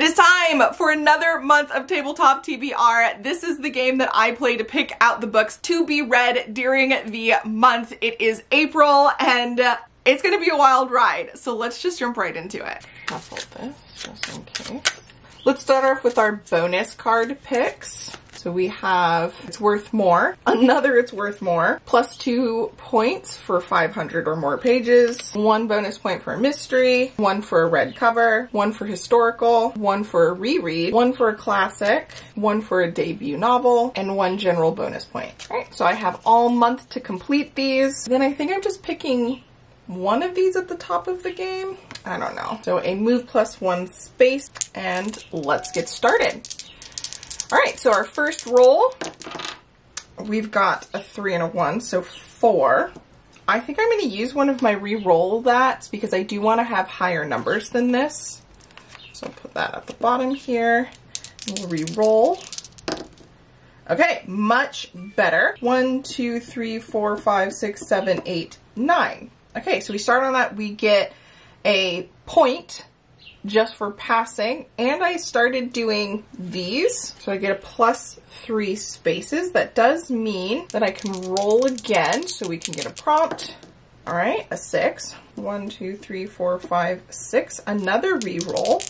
It is time for another month of Tabletop TBR. This is the game that I play to pick out the books to be read during the month. It is April and uh, it's gonna be a wild ride. So let's just jump right into it. Shuffle this just in case. Let's start off with our bonus card picks. So we have It's Worth More, another It's Worth More, plus two points for 500 or more pages, one bonus point for a mystery, one for a red cover, one for historical, one for a reread, one for a classic, one for a debut novel, and one general bonus point. All right, so I have all month to complete these. Then I think I'm just picking one of these at the top of the game. I don't know. So a move plus one space and let's get started. All right, so our first roll, we've got a three and a one, so four. I think I'm going to use one of my re-roll that because I do want to have higher numbers than this. So I'll put that at the bottom here. We'll re-roll. Okay, much better. One, two, three, four, five, six, seven, eight, nine. Okay, so we start on that. We get a point just for passing. And I started doing these. So I get a plus three spaces. That does mean that I can roll again so we can get a prompt. All right, a six. One, two, three, four, five, six. Another re-roll.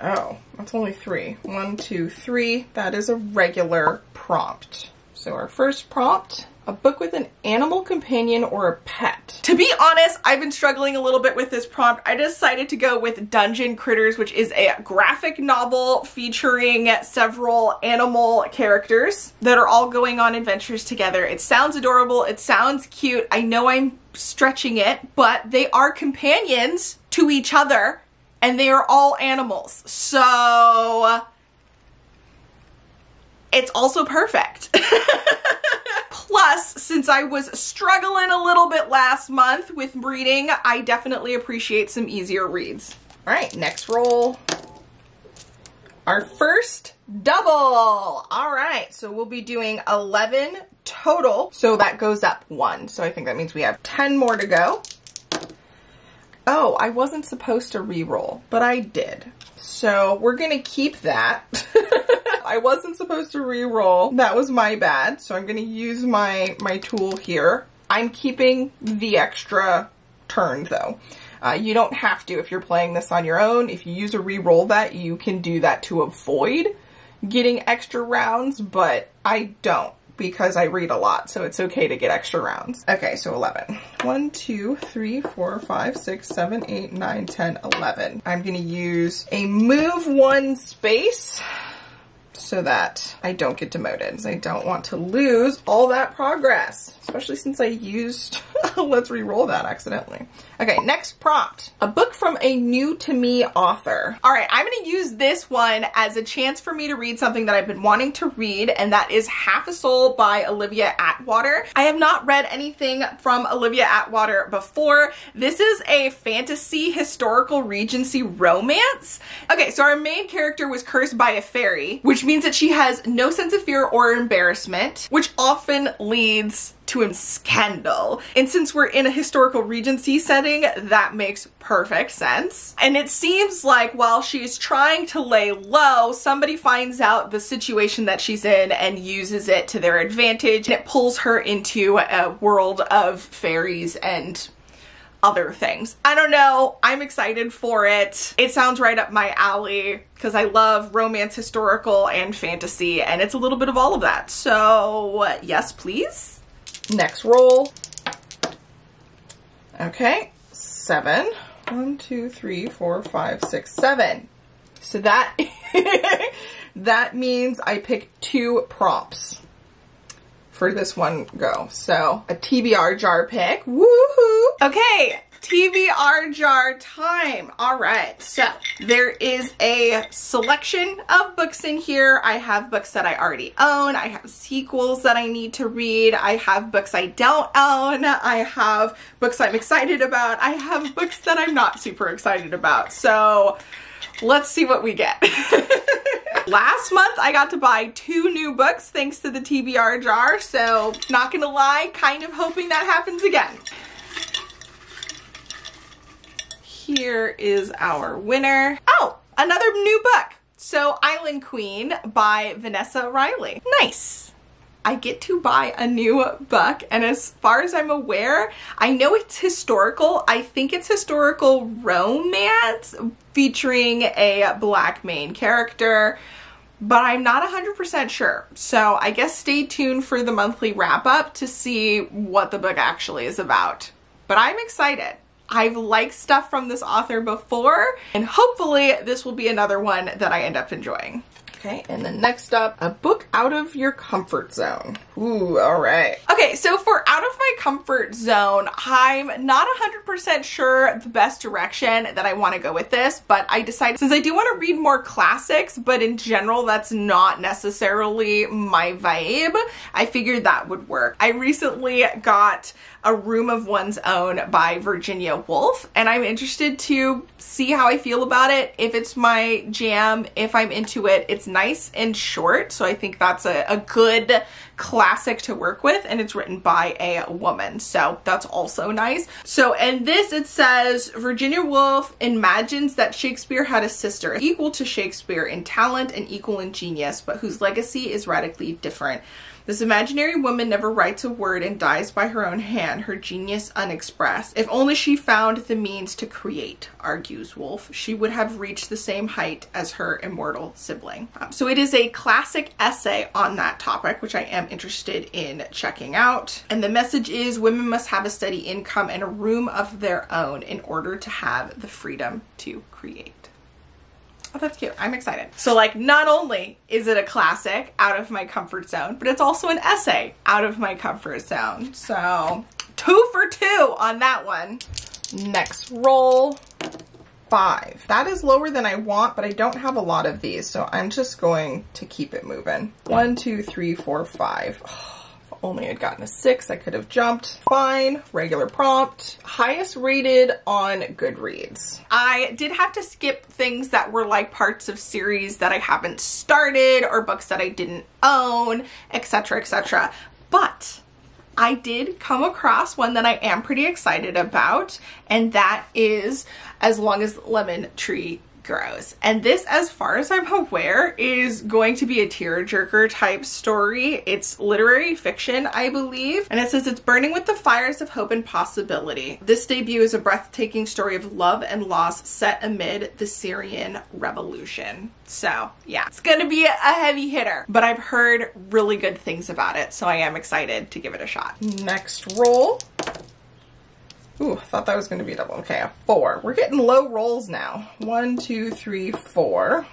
Oh, that's only three. One, two, three. That is a regular prompt. So our first prompt a book with an animal companion or a pet. To be honest, I've been struggling a little bit with this prompt. I decided to go with Dungeon Critters, which is a graphic novel featuring several animal characters that are all going on adventures together. It sounds adorable. It sounds cute. I know I'm stretching it, but they are companions to each other and they are all animals. So it's also perfect. Plus, since I was struggling a little bit last month with reading, I definitely appreciate some easier reads. All right, next roll. Our first double. All right, so we'll be doing 11 total. So that goes up one. So I think that means we have 10 more to go. Oh, I wasn't supposed to re-roll, but I did. So we're gonna keep that. I wasn't supposed to re-roll. That was my bad. So I'm going to use my, my tool here. I'm keeping the extra turn though. Uh, you don't have to if you're playing this on your own. If you use a re-roll that, you can do that to avoid getting extra rounds, but I don't because I read a lot, so it's okay to get extra rounds. Okay, so 11. 1, 2, 3, 4, 5, 6, 7, 8, 9, 10, 11. I'm going to use a move one space so that I don't get demoted. I don't want to lose all that progress, especially since I used, let's re-roll that accidentally. Okay, next prompt. A book from a new to me author. All right, I'm gonna use this one as a chance for me to read something that I've been wanting to read, and that is Half a Soul by Olivia Atwater. I have not read anything from Olivia Atwater before. This is a fantasy historical regency romance. Okay, so our main character was cursed by a fairy, which means that she has no sense of fear or embarrassment, which often leads to a scandal. And since we're in a historical regency setting, that makes perfect sense. And it seems like while she's trying to lay low, somebody finds out the situation that she's in and uses it to their advantage. And it pulls her into a world of fairies and other things. I don't know. I'm excited for it. It sounds right up my alley because I love romance, historical, and fantasy, and it's a little bit of all of that. So yes, please. Next roll. Okay, seven. One, two, three, four, five, six, seven. So that, that means I picked two prompts for this one go. So a TBR jar pick. Woohoo! Okay, TBR jar time. All right, so there is a selection of books in here. I have books that I already own. I have sequels that I need to read. I have books I don't own. I have books I'm excited about. I have books that I'm not super excited about. So let's see what we get. Last month I got to buy two new books thanks to the TBR jar, so not gonna lie, kind of hoping that happens again here is our winner. Oh, another new book. So Island Queen by Vanessa Riley. Nice. I get to buy a new book and as far as I'm aware, I know it's historical. I think it's historical romance featuring a black main character but I'm not 100% sure. So I guess stay tuned for the monthly wrap up to see what the book actually is about. But I'm excited. I've liked stuff from this author before, and hopefully this will be another one that I end up enjoying. Okay, and then next up, a book out of your comfort zone. Ooh, all right. Okay, so for out of my comfort zone, I'm not 100% sure the best direction that I want to go with this, but I decided since I do want to read more classics, but in general, that's not necessarily my vibe, I figured that would work. I recently got a Room of One's Own by Virginia Woolf, and I'm interested to see how I feel about it, if it's my jam, if I'm into it. It's nice and short, so I think that's a, a good classic to work with, and it's written by a woman, so that's also nice. So in this it says, Virginia Woolf imagines that Shakespeare had a sister equal to Shakespeare in talent and equal in genius, but whose legacy is radically different. This imaginary woman never writes a word and dies by her own hand, her genius unexpressed. If only she found the means to create, argues Woolf, she would have reached the same height as her immortal sibling. Um, so it is a classic essay on that topic, which I am interested in checking out. And the message is women must have a steady income and a room of their own in order to have the freedom to create. Oh, that's cute. I'm excited. So like not only is it a classic out of my comfort zone, but it's also an essay out of my comfort zone. So two for two on that one. Next roll, five. That is lower than I want, but I don't have a lot of these, so I'm just going to keep it moving. One, two, three, four, five. Oh only had gotten a six, I could have jumped. Fine, regular prompt. Highest rated on Goodreads. I did have to skip things that were like parts of series that I haven't started or books that I didn't own, etc, etc. But I did come across one that I am pretty excited about, and that is As Long as Lemon Tree grows. And this, as far as I'm aware, is going to be a tearjerker type story. It's literary fiction, I believe. And it says it's burning with the fires of hope and possibility. This debut is a breathtaking story of love and loss set amid the Syrian revolution. So yeah, it's gonna be a heavy hitter, but I've heard really good things about it. So I am excited to give it a shot. Next roll. Ooh, I thought that was going to be a double. Okay, a four. We're getting low rolls now. One, two, three, four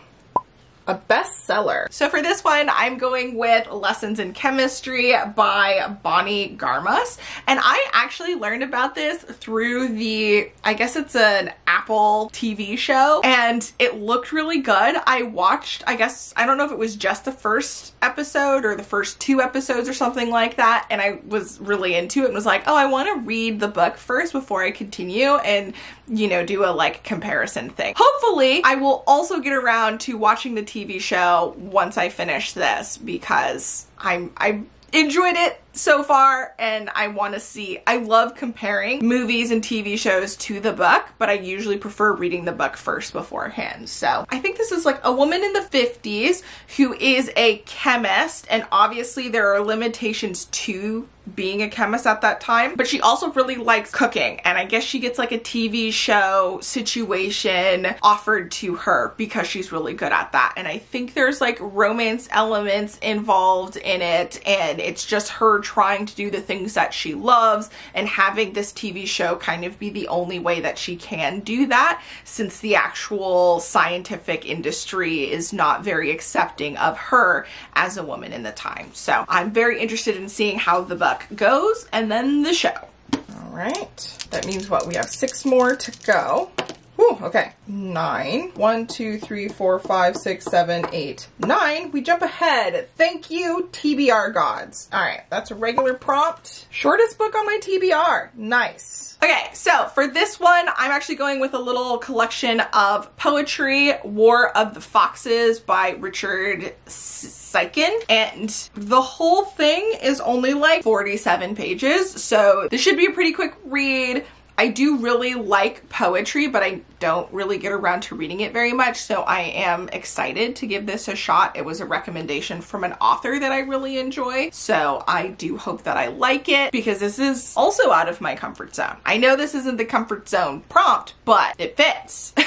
a bestseller. So for this one, I'm going with Lessons in Chemistry by Bonnie Garmus. And I actually learned about this through the, I guess it's an Apple TV show, and it looked really good. I watched, I guess, I don't know if it was just the first episode or the first two episodes or something like that, and I was really into it and was like, oh, I want to read the book first before I continue and, you know, do a like comparison thing. Hopefully, I will also get around to watching the TV show once I finish this because I'm I enjoyed it so far and I want to see. I love comparing movies and TV shows to the book, but I usually prefer reading the book first beforehand. So I think this is like a woman in the 50s who is a chemist and obviously there are limitations to being a chemist at that time, but she also really likes cooking. And I guess she gets like a TV show situation offered to her because she's really good at that. And I think there's like romance elements involved in it. And it's just her trying to do the things that she loves and having this TV show kind of be the only way that she can do that since the actual scientific industry is not very accepting of her as a woman in the time. So I'm very interested in seeing how the book goes and then the show. All right, that means what? We have six more to go. Whew, okay. Nine. One, two, three, four, five, six, seven, eight, nine. We jump ahead. Thank you, TBR gods. All right, that's a regular prompt. Shortest book on my TBR. Nice. Okay, so for this one, I'm actually going with a little collection of poetry, War of the Foxes by Richard Siken. And the whole thing is only like 47 pages, so this should be a pretty quick read. I do really like poetry, but I don't really get around to reading it very much, so I am excited to give this a shot. It was a recommendation from an author that I really enjoy, so I do hope that I like it because this is also out of my comfort zone. I know this isn't the comfort zone prompt, but it fits.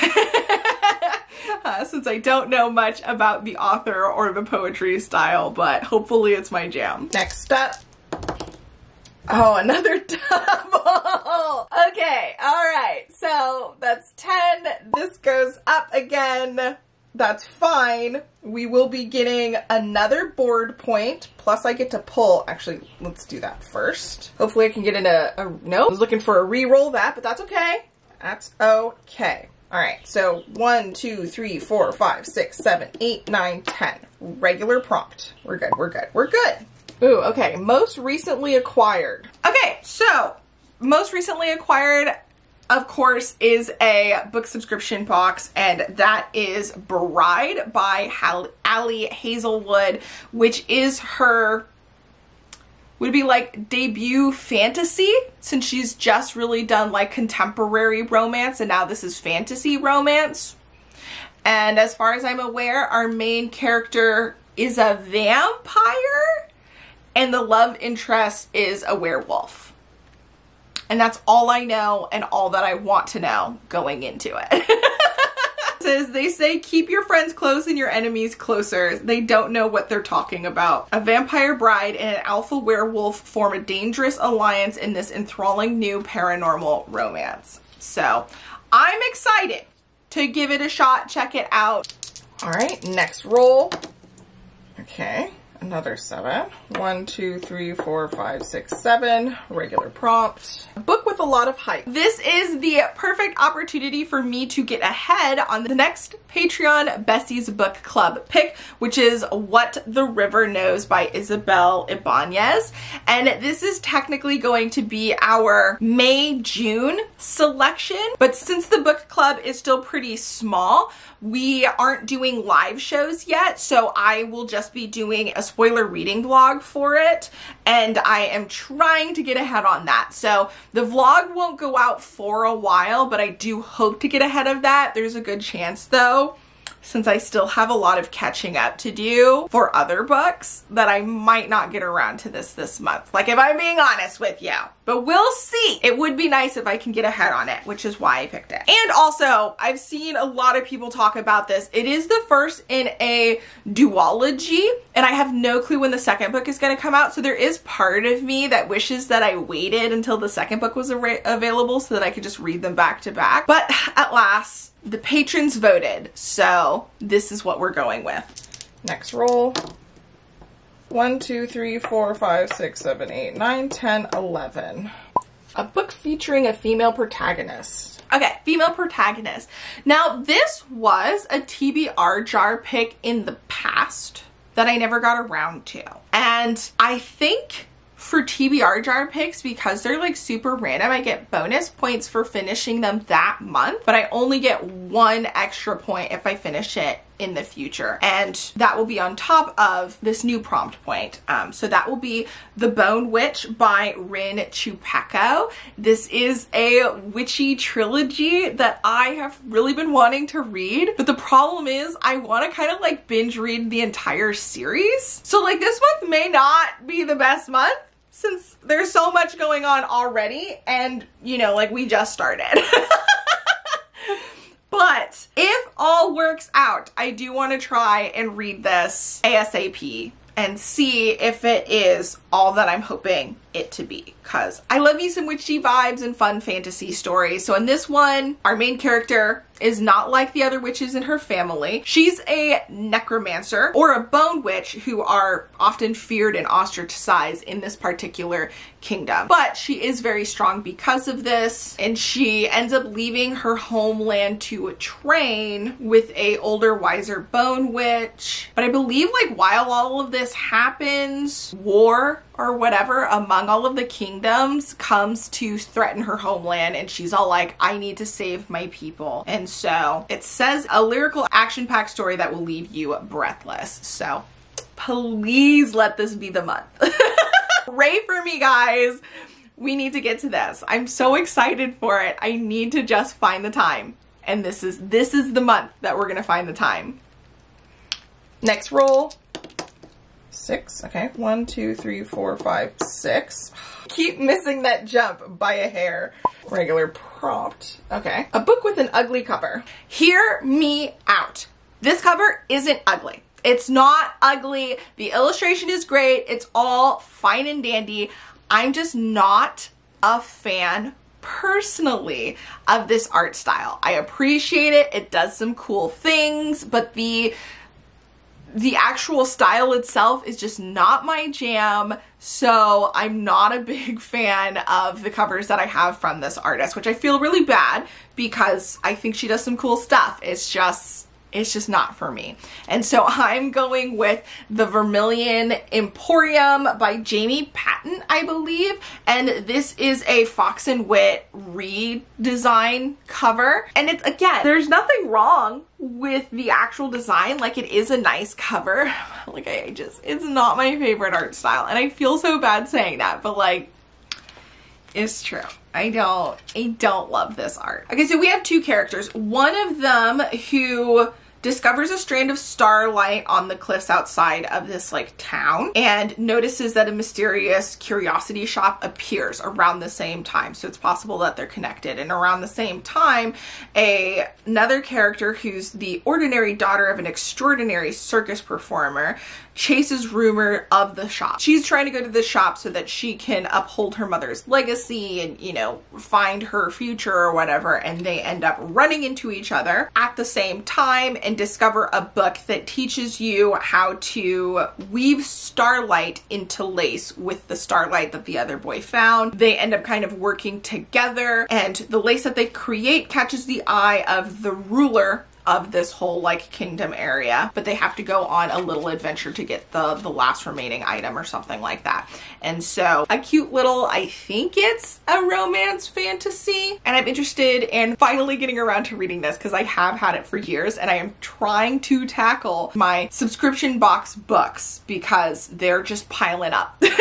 Uh, since I don't know much about the author or the poetry style, but hopefully it's my jam. Next up, Oh, another double. okay, all right. So that's 10. This goes up again. That's fine. We will be getting another board point. Plus I get to pull. Actually, let's do that first. Hopefully I can get in a, a no. I was looking for a re-roll that, but that's okay. That's okay. All right, so one, two, three, four, five, six, seven, eight, nine, ten. Regular prompt. We're good, we're good, we're good. Ooh, okay. Most recently acquired. Okay, so most recently acquired, of course, is a book subscription box, and that is Bride by Ali Hazelwood, which is her would be like debut fantasy since she's just really done like contemporary romance and now this is fantasy romance. And as far as I'm aware, our main character is a vampire and the love interest is a werewolf. And that's all I know and all that I want to know going into it. says they say keep your friends close and your enemies closer. They don't know what they're talking about. A vampire bride and an alpha werewolf form a dangerous alliance in this enthralling new paranormal romance. So I'm excited to give it a shot, check it out. All right, next roll. Okay another seven. One, two, three, four, five, six, seven. Regular prompt. Book with a lot of hype. This is the perfect opportunity for me to get ahead on the next Patreon Besties Book Club pick, which is What the River Knows by Isabel Ibanez. And this is technically going to be our May-June selection, but since the book club is still pretty small, we aren't doing live shows yet, so I will just be doing a spoiler reading vlog for it, and I am trying to get ahead on that. So the vlog won't go out for a while, but I do hope to get ahead of that. There's a good chance though since I still have a lot of catching up to do for other books that I might not get around to this this month. Like if I'm being honest with you. But we'll see. It would be nice if I can get ahead on it, which is why I picked it. And also, I've seen a lot of people talk about this. It is the first in a duology, and I have no clue when the second book is going to come out. So there is part of me that wishes that I waited until the second book was available so that I could just read them back to back. But at last, the patrons voted, so this is what we're going with. Next roll. One, two, three, four, five, six, seven, eight, nine, ten, eleven. A book featuring a female protagonist. Okay, female protagonist. Now, this was a TBR jar pick in the past that I never got around to. And I think for TBR jar picks because they're like super random. I get bonus points for finishing them that month, but I only get one extra point if I finish it in the future. And that will be on top of this new prompt point. Um, so that will be The Bone Witch by Rin Chupeco. This is a witchy trilogy that I have really been wanting to read. But the problem is I want to kind of like binge read the entire series. So like this month may not be the best month since there's so much going on already and you know like we just started. But if all works out i do want to try and read this asap and see if it is all that i'm hoping it to be because I love me some witchy vibes and fun fantasy stories. So in this one, our main character is not like the other witches in her family. She's a necromancer or a bone witch who are often feared and ostracized in this particular kingdom. But she is very strong because of this and she ends up leaving her homeland to train with a older wiser bone witch. But I believe like while all of this happens, war or whatever among all of the kingdoms comes to threaten her homeland and she's all like I need to save my people and so it says a lyrical action packed story that will leave you breathless so please let this be the month pray for me guys we need to get to this. I'm so excited for it. I need to just find the time. And this is this is the month that we're gonna find the time. Next roll. Six. Okay. One, two, three, four, five, six. Keep missing that jump by a hair. Regular prompt. Okay. A book with an ugly cover. Hear me out. This cover isn't ugly. It's not ugly. The illustration is great. It's all fine and dandy. I'm just not a fan personally of this art style. I appreciate it. It does some cool things, but the the actual style itself is just not my jam. So I'm not a big fan of the covers that I have from this artist, which I feel really bad because I think she does some cool stuff. It's just it's just not for me. And so I'm going with the Vermilion Emporium by Jamie Pacton, I believe. And this is a Fox and Wit redesign cover. And it's, again, there's nothing wrong with the actual design. Like it is a nice cover. like I just, it's not my favorite art style. And I feel so bad saying that, but like, it's true. I don't, I don't love this art. Okay, so we have two characters. One of them who discovers a strand of starlight on the cliffs outside of this like town and notices that a mysterious curiosity shop appears around the same time. So it's possible that they're connected. And around the same time, a another character who's the ordinary daughter of an extraordinary circus performer chases rumor of the shop. She's trying to go to the shop so that she can uphold her mother's legacy and, you know, find her future or whatever. And they end up running into each other at the same time and discover a book that teaches you how to weave starlight into lace with the starlight that the other boy found. They end up kind of working together and the lace that they create catches the eye of the ruler of this whole like kingdom area but they have to go on a little adventure to get the the last remaining item or something like that and so a cute little I think it's a romance fantasy and I'm interested in finally getting around to reading this because I have had it for years and I am trying to tackle my subscription box books because they're just piling up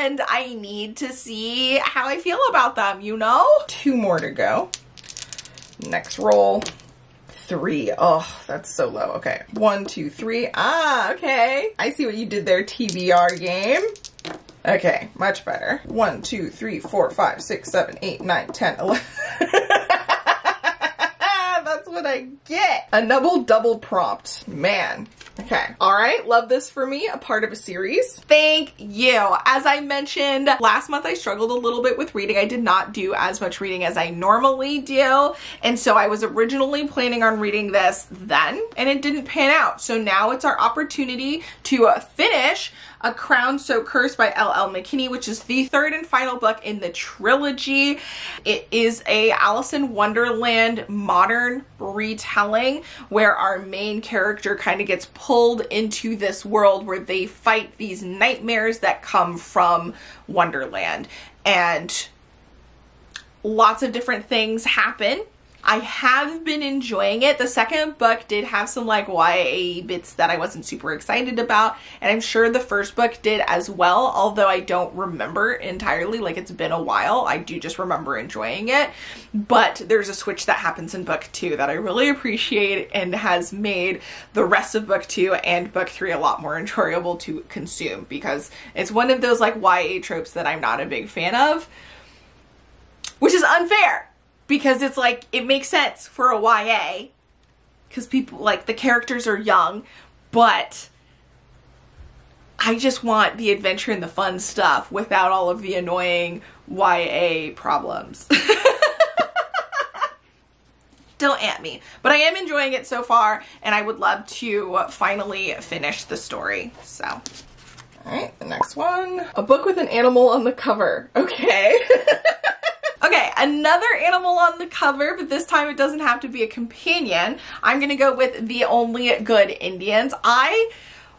and I need to see how I feel about them, you know? Two more to go. Next roll. Three. Oh, that's so low. Okay. One, two, three. Ah, okay. I see what you did there, TBR game. Okay, much better. One, two, three, four, five, six, seven, eight, nine, ten, eleven. What I get. A double double prompt. Man, Okay. All right. Love this for me. A part of a series. Thank you. As I mentioned, last month I struggled a little bit with reading. I did not do as much reading as I normally do. And so I was originally planning on reading this then and it didn't pan out. So now it's our opportunity to finish a Crown So Cursed by L.L. McKinney, which is the third and final book in the trilogy. It is a Alice in Wonderland modern retelling where our main character kind of gets pulled into this world where they fight these nightmares that come from Wonderland. And lots of different things happen I have been enjoying it. The second book did have some like YA bits that I wasn't super excited about, and I'm sure the first book did as well, although I don't remember entirely. Like it's been a while. I do just remember enjoying it. But there's a switch that happens in book two that I really appreciate and has made the rest of book two and book three a lot more enjoyable to consume because it's one of those like YA tropes that I'm not a big fan of, which is unfair because it's like it makes sense for a YA because people like the characters are young, but I just want the adventure and the fun stuff without all of the annoying YA problems. Don't at me. But I am enjoying it so far and I would love to finally finish the story. So, all right, the next one. A book with an animal on the cover. Okay. Okay, another animal on the cover, but this time it doesn't have to be a companion. I'm gonna go with The Only Good Indians. I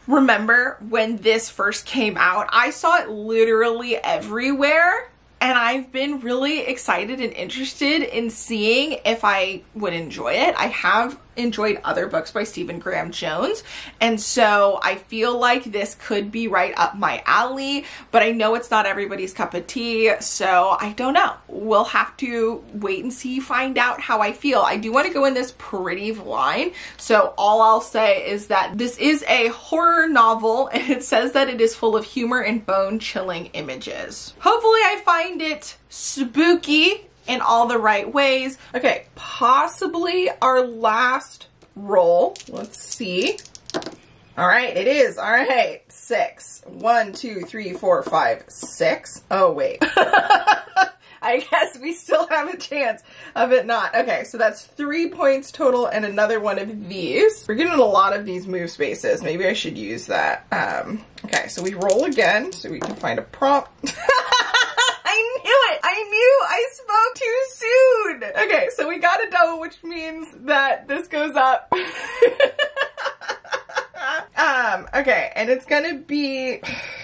remember when this first came out, I saw it literally everywhere and I've been really excited and interested in seeing if I would enjoy it. I have enjoyed other books by Stephen Graham Jones. And so I feel like this could be right up my alley, but I know it's not everybody's cup of tea. So I don't know. We'll have to wait and see, find out how I feel. I do want to go in this pretty blind. So all I'll say is that this is a horror novel and it says that it is full of humor and bone chilling images. Hopefully I find it spooky in all the right ways. Okay, possibly our last roll. Let's see. All right, it is. All right, six. One, two, three, four, five, six. Oh, wait. I guess we still have a chance of it not. Okay, so that's three points total and another one of these. We're getting a lot of these move spaces. Maybe I should use that. Um, okay, so we roll again so we can find a prompt. I knew it! I knew I spoke too soon! Okay, so we got a double, which means that this goes up. um, okay, and it's gonna be,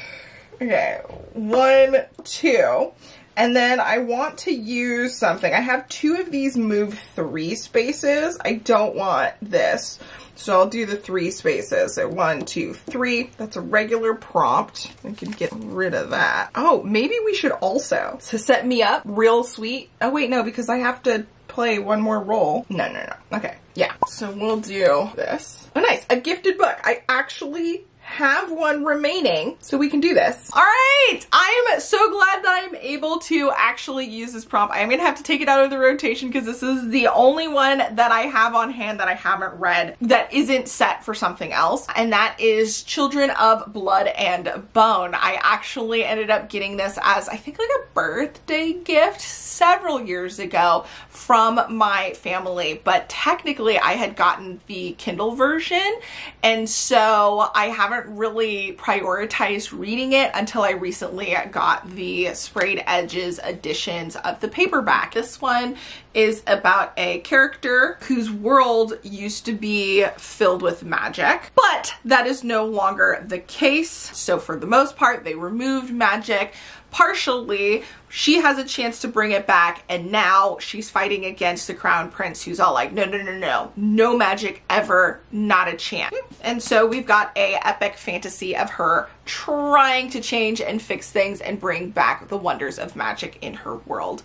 okay, one, two. And then I want to use something. I have two of these move three spaces. I don't want this. So I'll do the three spaces. So one, two, three. That's a regular prompt. I can get rid of that. Oh, maybe we should also, to set me up real sweet. Oh wait, no, because I have to play one more role. No, no, no. Okay, yeah. So we'll do this. Oh, nice. A gifted book. I actually have one remaining, so we can do this. All right, I am so glad that I'm able to actually use this prompt. I am gonna have to take it out of the rotation because this is the only one that I have on hand that I haven't read that isn't set for something else, and that is Children of Blood and Bone. I actually ended up getting this as, I think like a birthday gift several years ago from my family, but technically I had gotten the Kindle version, and so I haven't really prioritized reading it until I recently got the sprayed edges editions of the paperback. This one is about a character whose world used to be filled with magic, but that is no longer the case. So for the most part, they removed magic, partially she has a chance to bring it back and now she's fighting against the crown prince who's all like no no no no. No magic ever. Not a chance. And so we've got a epic fantasy of her trying to change and fix things and bring back the wonders of magic in her world.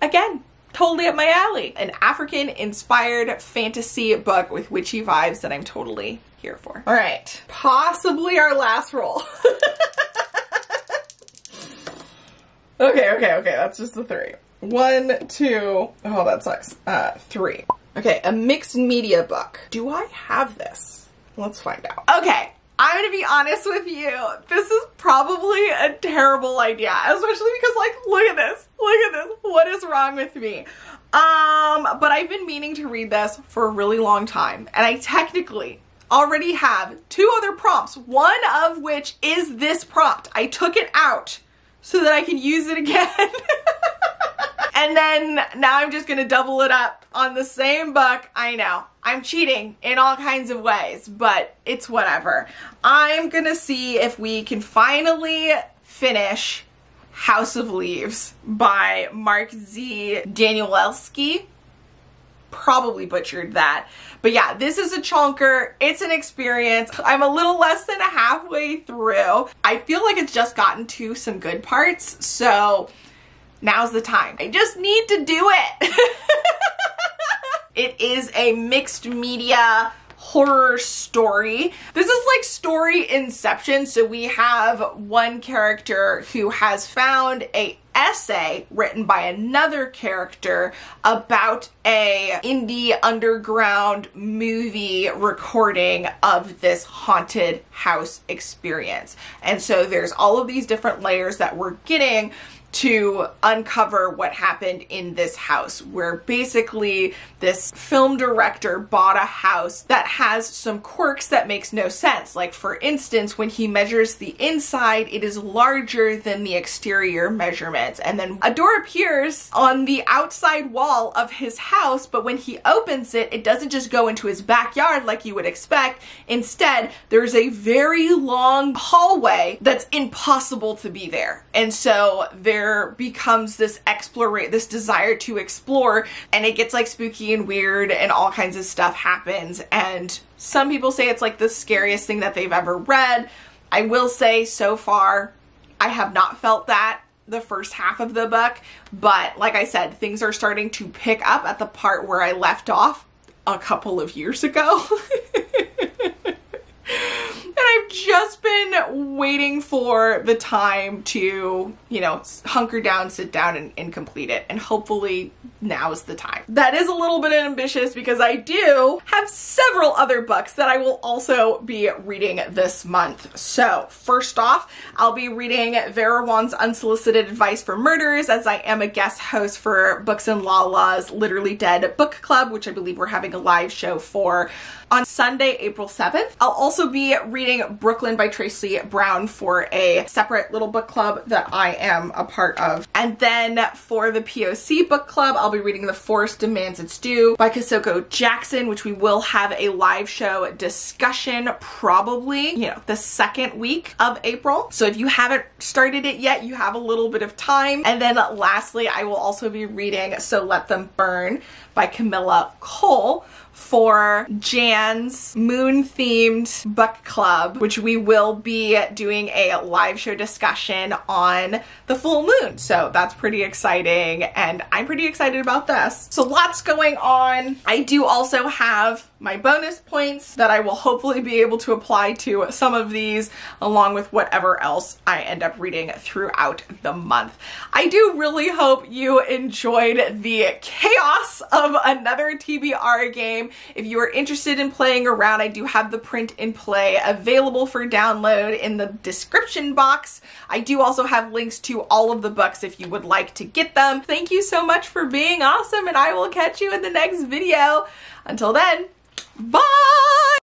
Again totally up my alley. An african inspired fantasy book with witchy vibes that i'm totally here for. All right. Possibly our last roll Okay, okay, okay. That's just the three. One, two, oh, that sucks. Uh, three. Okay, a mixed media book. Do I have this? Let's find out. Okay, I'm gonna be honest with you. This is probably a terrible idea, especially because like, look at this, look at this. What is wrong with me? Um, but I've been meaning to read this for a really long time, and I technically already have two other prompts, one of which is this prompt. I took it out so that I can use it again. and then now I'm just gonna double it up on the same book. I know, I'm cheating in all kinds of ways, but it's whatever. I'm gonna see if we can finally finish House of Leaves by Mark Z. Danielewski probably butchered that. But yeah, this is a chonker. It's an experience. I'm a little less than halfway through. I feel like it's just gotten to some good parts. So now's the time. I just need to do it. it is a mixed media horror story. This is like story inception. So we have one character who has found a essay written by another character about a indie underground movie recording of this haunted house experience. And so there's all of these different layers that we're getting to uncover what happened in this house where basically this film director bought a house that has some quirks that makes no sense. Like for instance when he measures the inside it is larger than the exterior measurements. And then a door appears on the outside wall of his house but when he opens it it doesn't just go into his backyard like you would expect. Instead there's a very long hallway that's impossible to be there And so there becomes this explore, this desire to explore, and it gets like spooky and weird, and all kinds of stuff happens. And some people say it's like the scariest thing that they've ever read. I will say so far, I have not felt that the first half of the book, but like I said, things are starting to pick up at the part where I left off a couple of years ago. I've just been waiting for the time to, you know, hunker down, sit down, and, and complete it. And hopefully now is the time. That is a little bit ambitious because I do have several other books that I will also be reading this month. So first off, I'll be reading Vera Wong's Unsolicited Advice for Murders as I am a guest host for Books and Lala's Literally Dead Book Club, which I believe we're having a live show for on Sunday, April 7th. I'll also be reading Brooklyn by Tracy Brown for a separate little book club that I am a part of. And then for the POC book club, I'll be reading The Forest Demands Its Due by Kosoko Jackson, which we will have a live show discussion probably, you know, the second week of April. So if you haven't started it yet, you have a little bit of time. And then lastly, I will also be reading So Let Them Burn by Kamilah Cole for Jan's moon themed book club, which we will be doing a live show discussion on the full moon. So that's pretty exciting and I'm pretty excited about this. So lots going on. I do also have my bonus points that I will hopefully be able to apply to some of these along with whatever else I end up reading throughout the month. I do really hope you enjoyed the chaos of another TBR game. If you are interested in playing around, I do have the print and play available for download in the description box. I do also have links to all of the books if you would like to get them. Thank you so much for being awesome and I will catch you in the next video. Until then, Bye!